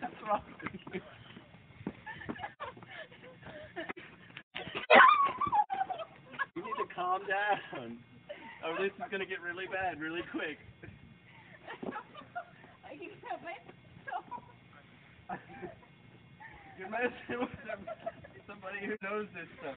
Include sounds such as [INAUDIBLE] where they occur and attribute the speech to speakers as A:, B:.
A: That's wrong with [LAUGHS] you? You need to calm down. Or this is gonna get really bad really quick. You're messing with somebody who knows this stuff.